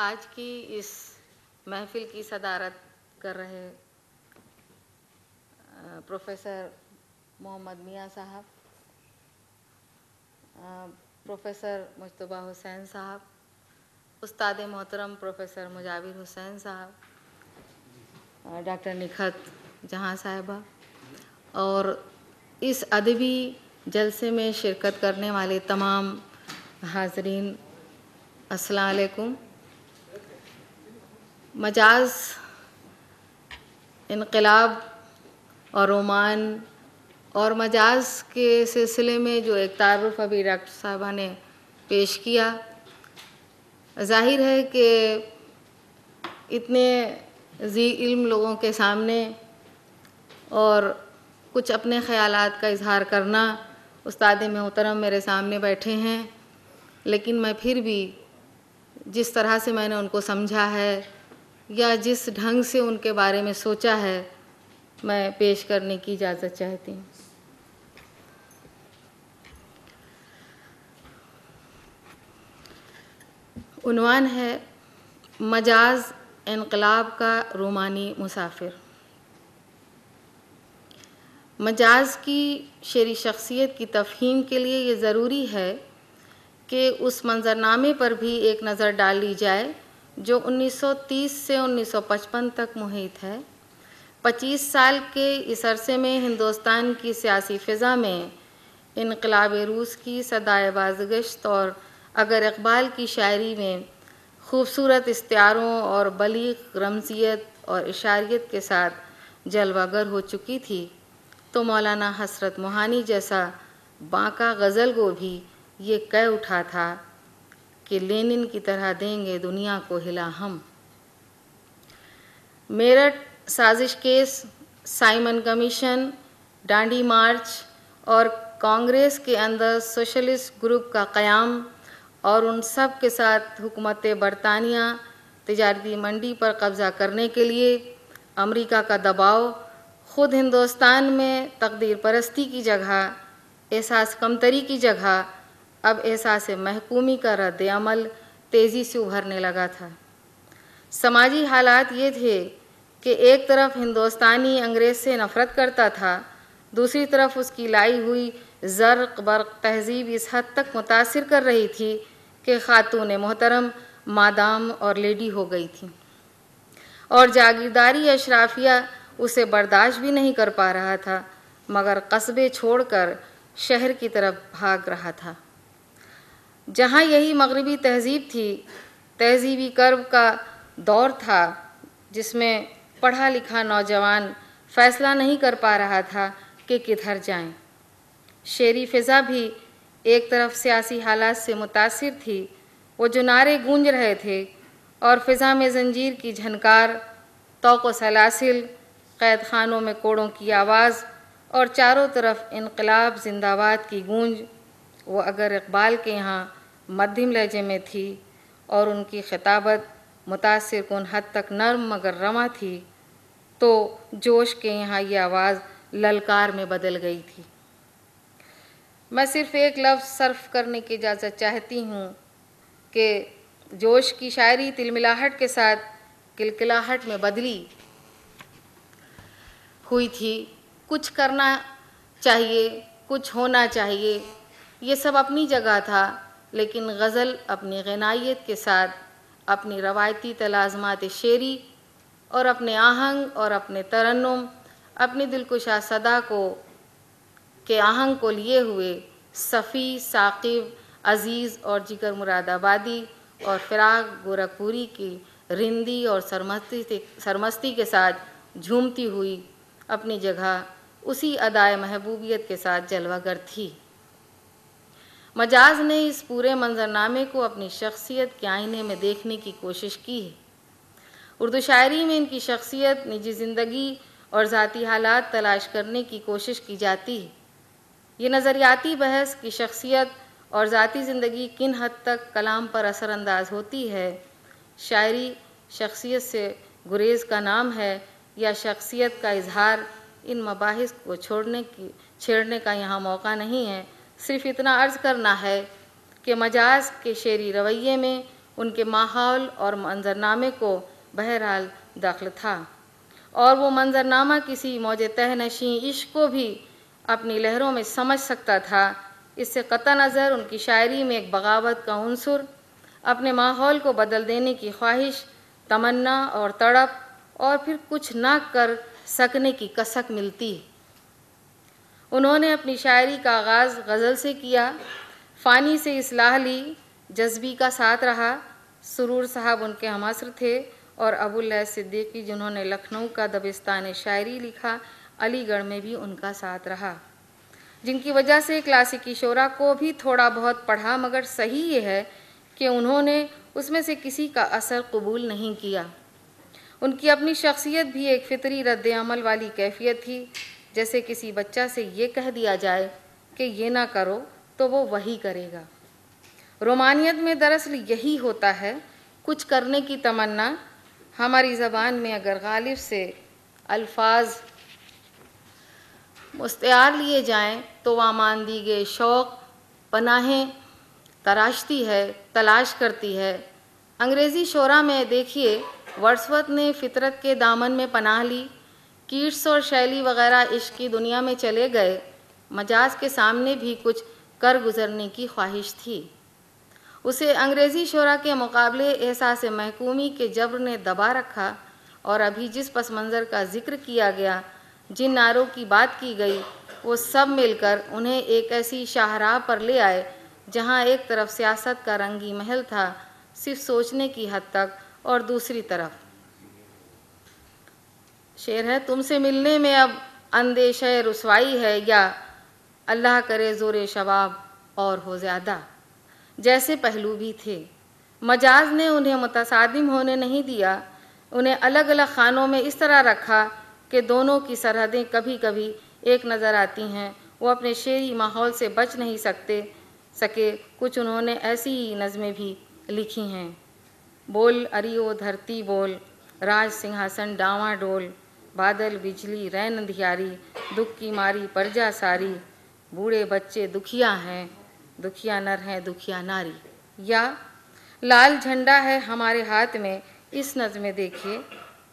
आज की इस महफिल की सदारत कर रहे प्रोफेसर मोहम्मद मियाँ साहब प्रोफेसर मुशतबा हुसैन साहब, उस्ताद मोहतरम प्रोफेसर मुजाविर हुसैन साहब डॉक्टर निखत जहाँ साहिबा, और इस अदबी जलसे में शिरकत करने वाले तमाम हाजरीन असलकुम मजाज, इनकलाब और रोमान और मजाज के सिलसिले में जो एक तारफ़ अभी डॉक्टर साहबा ने पेश किया, ज़ाहिर है कि इतने जी इल्म लोगों के सामने और कुछ अपने ख़यालात का इजहार करना उस्ताद मोहतरम मेरे सामने बैठे हैं, लेकिन मैं फिर भी जिस तरह से मैंने उनको समझा है या जिस ढंग से उनके बारे में सोचा है, मैं पेश करने की इजाज़त चाहती हूँ। उनवान है मजाज इनकलाब का रोमानी मुसाफिर। मजाज की शेरी शख्सियत की तफहीम के लिए ये ज़रूरी है कि उस मंजरनामे पर भी एक नज़र डाल ली जाए जो 1930 से 1955 तक मुहित है। 25 साल के इस अरसे में हिंदुस्तान की सियासी फ़िज़ा में इनकलाब रूस की सदाए बाजगश्त और अगर इकबाल की शायरी में खूबसूरत इश्तारों और बलीग रमजियत और इशारियत के साथ जलवागर हो चुकी थी तो मौलाना हसरत मोहानी जैसा बांका गज़ल को भी ये कह उठा था। कि लेनिन की तरह देंगे दुनिया को हिला हम। मेरठ साजिश case, Simon commission, Dandi march और कांग्रेस के अंदर सोशलिस्ट ग्रुप का क़याम और उन सब के साथ हुकूमत बरतानिया, तजारती मंडी पर कब्ज़ा करने के लिए अमेरिका का दबाव, ख़ुद हिंदुस्तान में तकदीर परस्ती की जगह, एहसास कमतरी की जगह अब एहसास महकूमी का रद्द अमल तेज़ी से उभरने लगा था। समाजी हालात ये थे कि एक तरफ़ हिंदुस्तानी अंग्रेज़ से नफ़रत करता था, दूसरी तरफ़ उसकी लाई हुई ज़र्क बर्क तहजीब इस हद तक मुतासर कर रही थी कि ख़ातून मोहतरम, मादाम और लेडी हो गई थी। और जागीरदारी अशराफिया उसे बर्दाश्त भी नहीं कर पा रहा था, मगर कस्बे छोड़कर शहर की तरफ़ भाग रहा था। जहाँ यही मगरबी तहजीब थी, तहजीबी कर्व का दौर था, जिसमें पढ़ा लिखा नौजवान फ़ैसला नहीं कर पा रहा था कि किधर जाएँ। शेरी फ़िज़ा भी एक तरफ़ सियासी हालात से मुतासर थी, वो जो नारे गूंज रहे थे, और फ़िज़ा में जंजीर की झनकार, तोक़ सलासिल कैद खानों में कोड़ों की आवाज़, और चारों तरफ़ इनकलाब जिंदाबाद की गूंज, वो अगर इकबाल के यहाँ मध्यम लहजे में थी और उनकी खिताबत मुतासर कन हद तक नर्म मगर रमा थी तो जोश के यहाँ ये आवाज़ ललकार में बदल गई थी। मैं सिर्फ़ एक लफ्ज़ सर्फ करने की इजाज़त चाहती हूँ कि जोश की शायरी तिलमिलाहट के साथ किलकिलाहट में बदली हुई थी। कुछ करना चाहिए, कुछ होना चाहिए, ये सब अपनी जगह था। लेकिन गज़ल अपनी गनाइत के साथ, अपनी रवायती तलाज़मात शेरी और अपने आहंग और अपने तरन्नुम, अपनी दिलकुशा सदा को, के आहंग को लिए हुए सफ़ी, साकिब, अज़ीज़ और जिगर मुरादाबादी और फ़िराक, गोरखपुरी की रिंदी और सरमस्ती सरमस्ती के साथ झूमती हुई अपनी जगह उसी अदाय महबूबियत के साथ जलवागर थी। मजाज ने इस पूरे मंजरनामे को अपनी शख्सियत के आईने में देखने की कोशिश की है। उर्दू शायरी में इनकी शख्सियत निजी ज़िंदगी और ज़ाती हालात तलाश करने की कोशिश की जाती है। ये नज़रियाती बहस की शख्सियत और ज़ाती ज़िंदगी किन हद तक कलाम पर असरानंदाज होती है, शायरी शख्सियत से गुरेज़ का नाम है या शख्सियत का इजहार इन मबाहिस को छोड़ने की, छेड़ने का यहाँ मौका नहीं है सिर्फ़ इतना अर्ज़ करना है कि मजाज के शेरी रवैये में उनके माहौल और मंजरनामे को बहरहाल दखल था। और वो मंजरनामा किसी मौज तहनशी इश्क को भी अपनी लहरों में समझ सकता था। इससे कत नज़र उनकी शायरी में एक बगावत का अंसर अपने माहौल को बदल देने की ख्वाहिश, तमन्ना और तड़प और फिर कुछ ना कर सकने की कसक मिलती। उन्होंने अपनी शायरी का आगाज़ गज़ल से किया, फ़ानी से इसलाह ली, जज्बी का साथ रहा, सुरूर साहब उनके हमासर थे और अबुल्ला सिद्दीकी जिन्होंने लखनऊ का दबिस्तान शायरी लिखा, अलीगढ़ में भी उनका साथ रहा। जिनकी वजह से क्लासिकी शोरा को भी थोड़ा बहुत पढ़ा, मगर सही ये है कि उन्होंने उसमें से किसी का असर कबूल नहीं किया। उनकी अपनी शख्सियत भी एक फितरी रद्द अमल वाली कैफियत थी। जैसे किसी बच्चा से ये कह दिया जाए कि ये ना करो तो वो वही करेगा। रोमानियत में दरअसल यही होता है, कुछ करने की तमन्ना। हमारी ज़बान में अगर गालिब से अल्फाज मुस्तार लिए जाएँ तो वामानदीगे शौक़, पनाहें, तराशती है, तलाश करती है। अंग्रेज़ी शोरा में देखिए, वर्सवत ने फितरत के दामन में पनाह ली। कीट्स और शैली वगैरह इश्क की दुनिया में चले गए, मजाज के सामने भी कुछ कर गुजरने की ख्वाहिश थी। उसे अंग्रेज़ी शोरा के मुकाबले एहसास महकूमी के जब्र ने दबा रखा और अभी जिस पस मंज़र का ज़िक्र किया गया, जिन नारों की बात की गई, वो सब मिलकर उन्हें एक ऐसी शाहराह पर ले आए, जहाँ एक तरफ़ सियासत का रंगी महल था, सिर्फ़ सोचने की हद तक, और दूसरी तरफ़। शेर है, तुमसे मिलने में अब अंदेश रसवाई है या अल्लाह करे ज़ोर शबाब और हो ज़्यादा। जैसे पहलू भी थे। मजाज ने उन्हें मुतसादिम होने नहीं दिया। उन्हें अलग अलग खानों में इस तरह रखा कि दोनों की सरहदें कभी कभी एक नज़र आती हैं। वो अपने शेरी माहौल से बच नहीं सकते, सके। कुछ उन्होंने ऐसी ही नज़में भी लिखी हैं। बोल अरियो धरती बोल, राज सिंहासन डावा डोल। बादल, बिजली, रैन अंधियारी दुख की मारी, परजा सारी। बूढ़े बच्चे दुखिया हैं, दुखिया नर हैं, दुखिया नारी। या, लाल झंडा है हमारे हाथ में, इस नज़ में देखिए।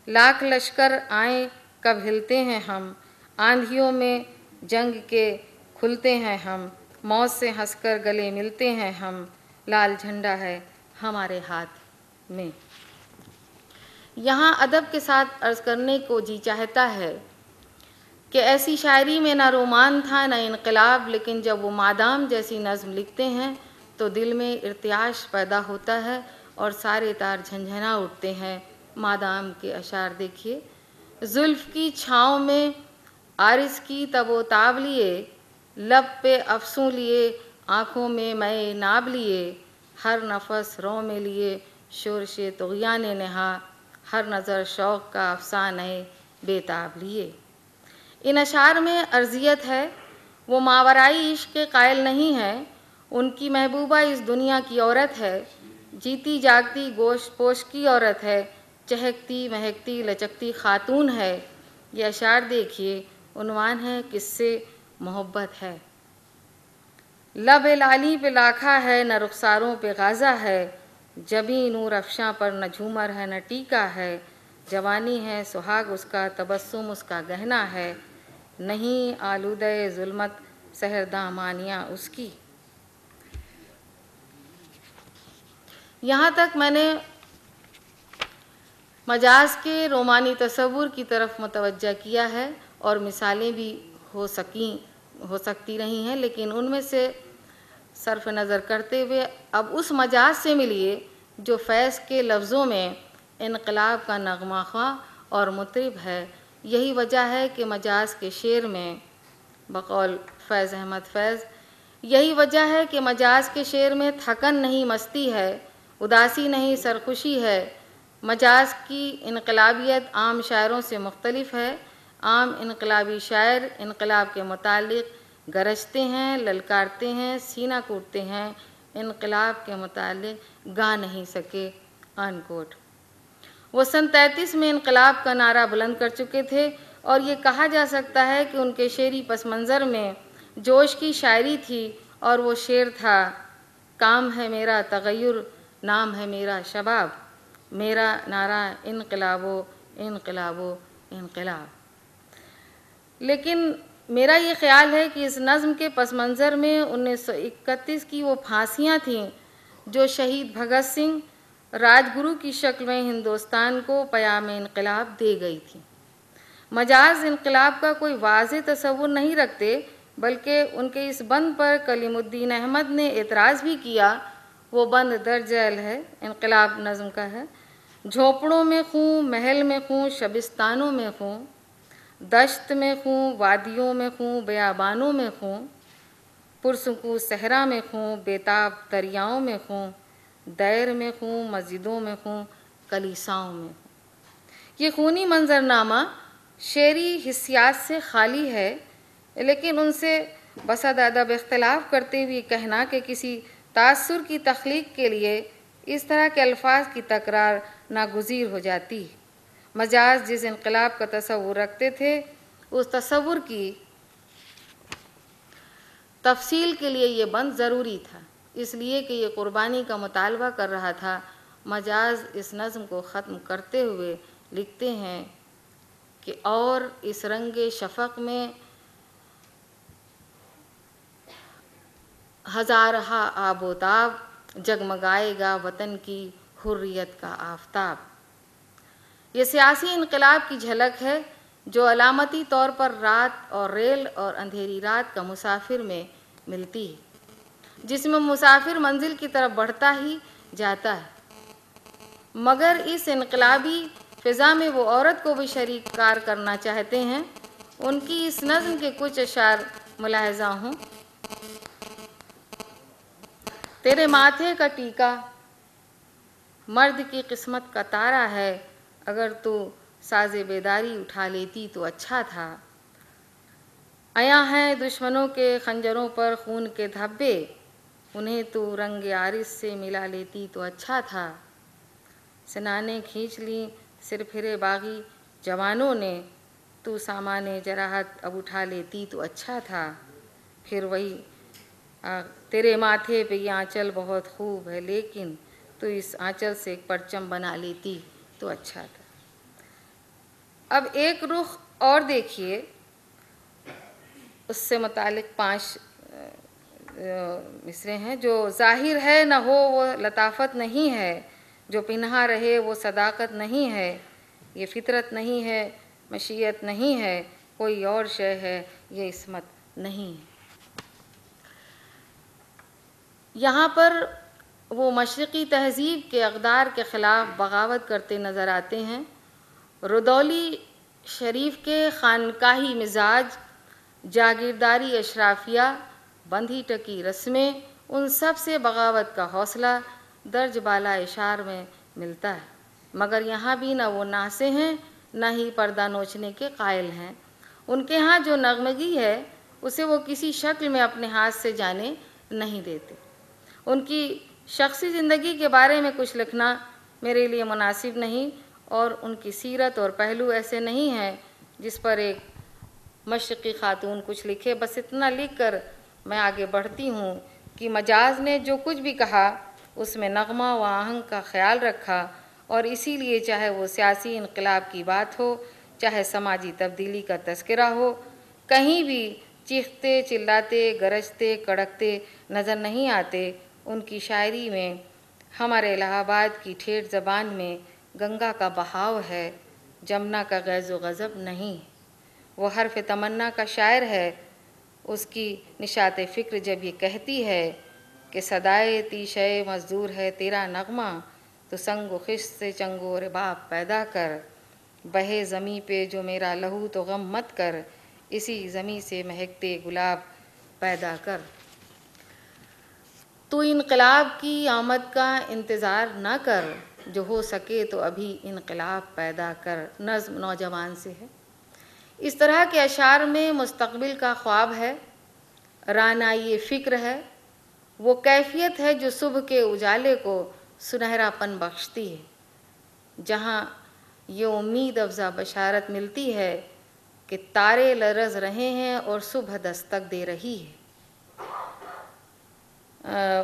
लाख लश्कर आए, कब हिलते हैं हम। आंधियों में जंग के खुलते हैं हम। मौत से हंसकर गले मिलते हैं हम। लाल झंडा है हमारे हाथ में। यहाँ अदब के साथ अर्ज़ करने को जी चाहता है कि ऐसी शायरी में ना रोमान था, ना इनकलाब, लेकिन जब वो मादाम जैसी नज़म लिखते हैं तो दिल में इर्तियाश पैदा होता है और सारे तार झंझना उठते हैं। मादाम के अशार देखिए। जुल्फ़ की छाँव में आरिस की तबो ताब लिए, लब पे अफसू लिए, आँखों में मय नाब लिए, हर नफस रो में लिए शोरश तुगयान नहा हर नज़र शौक़ का अफसान बेताब लिए। इन अशार में अर्जियत है, वो मावराई इश्क के कायल नहीं है, उनकी महबूबा इस दुनिया की औरत है, जीती जागती गोश पोश की औरत है, चहकती महकती लचकती खातून है। ये अशार देखिए, उनवान है किससे मोहब्बत है। लब लाली पे लाखा है, न रुखसारों पे गाजा है जबी नूर अफशा पर न झूमर है, न टीका है, जवानी है, सुहाग उसका, तबस्सुम उसका गहना है। नहीं आलूद जुल्मत, सहरदामानियाँ उसकी। यहाँ तक मैंने मजाज के रोमानी तस्वुर की तरफ़ मुतवजा किया है और मिसालें भी हो सकी, हो सकती रही हैं, लेकिन उनमें से सरफ नज़र करते हुए अब उस मजाज से मिलिए जो फैज़ के लफ्ज़ों में इनकलाब का नगमा खा और मुतरब है। यही वजह है कि मजाज के शेर में बकौल फैज़ अहमद फैज़, यही वजह है कि मजाज के शेर में थकन नहीं मस्ती है, उदासी नहीं सरखुशी है। मजाज की इनकलाबियत आम शायरों से मुख्तलिफ़ है। आम इनकलाबी शायर इनकलाब के मुतालिक गरजते हैं, ललकारते हैं, सीना कूटते हैं, इनकलाब के मुतालिक गा नहीं सके अनकोट वो सन तैंतीस में इनकलाब का नारा बुलंद कर चुके थे और ये कहा जा सकता है कि उनके शेरी पस मंज़र में जोश की शायरी थी और वो शेर था, काम है मेरा तगैर नाम है मेरा शबाब, मेरा नारा इनकलाबो इनकलाबो, इनकलाब। लेकिन मेरा ये ख्याल है कि इस नज़म के पस मंज़र में उन्नीस सौ इकतीस की वो फांसियाँ थीं, जो शहीद भगत सिंह राजगुरु की शक्ल में हिंदुस्तान को पयाम इनकलाब दे गई थी। मजाज इनकलाब का कोई वाज तस्वुर नहीं रखते, बल्कि उनके इस बंद पर कलीमुद्दीन अहमद ने एतराज़ भी किया, वो बंद दर्जल है, इनकलाब नज़म का है। झोपड़ों में खूँ, महल में खूँ, शबिस्तानों में खूँ दश्त में खूँ, वादियों में खूँ, बयाबानों में खूँ, पुरसकू, सहरा में खूँ, बेताब दरियाओं में खूँ, दैर में खूँ, मस्जिदों में खूँ, कलीसाओं में ये खूनी मंजरनामा शेरी हिस्सियात से खाली है, लेकिन उनसे बसद अदब इख्तलाफ करते हुए कहना कि किसी तासुर की तख्लीक के लिए इस तरह के अल्फाज की तकरार नागुजीर हो जाती है। मजाज जिस इनकलाब का तस्वुर रखते थे, उस तस्वुर की तफसील के लिए ये बंद ज़रूरी था। इसलिए कि ये क़ुरबानी का मुतालबा कर रहा था। मजाज इस नज़म को ख़त्म करते हुए लिखते हैं कि और इस रंग शफ़क़ में हज़ारहा आबोताब जगमगाएगा वतन की हुर्रियत का आफताब। ये सियासी इनकलाब की झलक है, जो अलामती तौर पर रात और रेल और अंधेरी रात का मुसाफिर में मिलती है, जिसमें मुसाफिर मंजिल की तरफ़ बढ़ता ही जाता है। मगर इस इनकलाबी फ़िज़ा में वो औरत को भी शरीक कार करना चाहते हैं, उनकी इस नज़म के कुछ अशार मुलाहजा हूँ। तेरे माथे का टीका मर्द की किस्मत का तारा है अगर तो साज बेदारी उठा लेती तो अच्छा था। आया है दुश्मनों के खंजरों पर खून के धब्बे उन्हें तो रंग आरिस से मिला लेती तो अच्छा था। सनाने खींच ली सिर फिरे बागी जवानों ने तू सामान्य जराहत अब उठा लेती तो अच्छा था। फिर वही आ, तेरे माथे पे ये आंचल बहुत खूब है लेकिन तो इस आंचल से एक परचम बना लेती तो अच्छा था। अब एक रुख और देखिए। उससे मुतालिक पाँच मिसरे हैं। जो ज़ाहिर है न हो, वो लताफत नहीं है। जो पिन्हा रहे, वो सदाकत नहीं है। ये फितरत नहीं है, मशीयत नहीं है, कोई और शय है, ये इसमत नहीं है। यहाँ पर वो मशरक़ी तहज़ीब के अकदार के ख़िलाफ़ बगावत करते नज़र आते हैं। रुदौली शरीफ के खानकाही मिजाज, जागीरदारी अशराफिया, बंधी टकी रस्में, उन सबसे बगावत का हौसला दर्ज बाला इशार में मिलता है। मगर यहाँ भी ना वो नासे हैं, ना ही पर्दा नोचने के कायल हैं। उनके यहाँ जो नगमगी है, उसे वो किसी शक्ल में अपने हाथ से जाने नहीं देते। उनकी शख्सी ज़िंदगी के बारे में कुछ लिखना मेरे लिए मुनासिब नहीं और उनकी सीरत और पहलू ऐसे नहीं हैं जिस पर एक मशरक़ी ख़ातून कुछ लिखे। बस इतना लिख कर मैं आगे बढ़ती हूँ कि मजाज ने जो कुछ भी कहा, उसमें नगमा व आहंग का ख्याल रखा और इसीलिए चाहे वो सियासी इनकलाब की बात हो, चाहे समाजी तब्दीली का तस्करा हो, कहीं भी चीखते, चिल्लाते, गरजते, कड़कते नज़र नहीं आते। उनकी शायरी में, हमारे इलाहाबाद की ठेठ ज़बान में गंगा का बहाव है, जमुना का गैज़ गज़ब नहीं। वो हरफ तमन्ना का शायर है, उसकी निशात फ़िक्र जब ये कहती है कि सदाए तीशय मज़दूर है तेरा नगमा तो संग खिश से चंगो बाप पैदा कर। बहे ज़मी पे जो मेरा लहू तो गम मत कर, इसी ज़मी से महकते गुलाब पैदा कर। तो इनकलाब की आमद का इंतज़ार न कर जो हो सके तो अभी इनकलाब पैदा कर, नज़म नौजवान से है। इस तरह के अशार में मुस्तबिल का ख्वाब है, राना ये फ़िक्र है, वो कैफियत है जो सुबह के उजाले को सुनहरापन बख्शती है, जहाँ ये उम्मीद अफजा बशारत मिलती है कि तारे लरज रहे हैं और सुबह दस्तक दे रही है।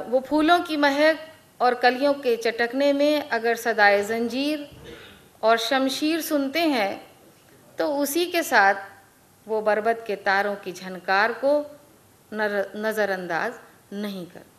वो फूलों की महक और कलियों के चटकने में अगर सदाए जंजीर और शमशीर सुनते हैं तो उसी के साथ वो बरबत के तारों की झनकार को नज़रअंदाज नहीं करते।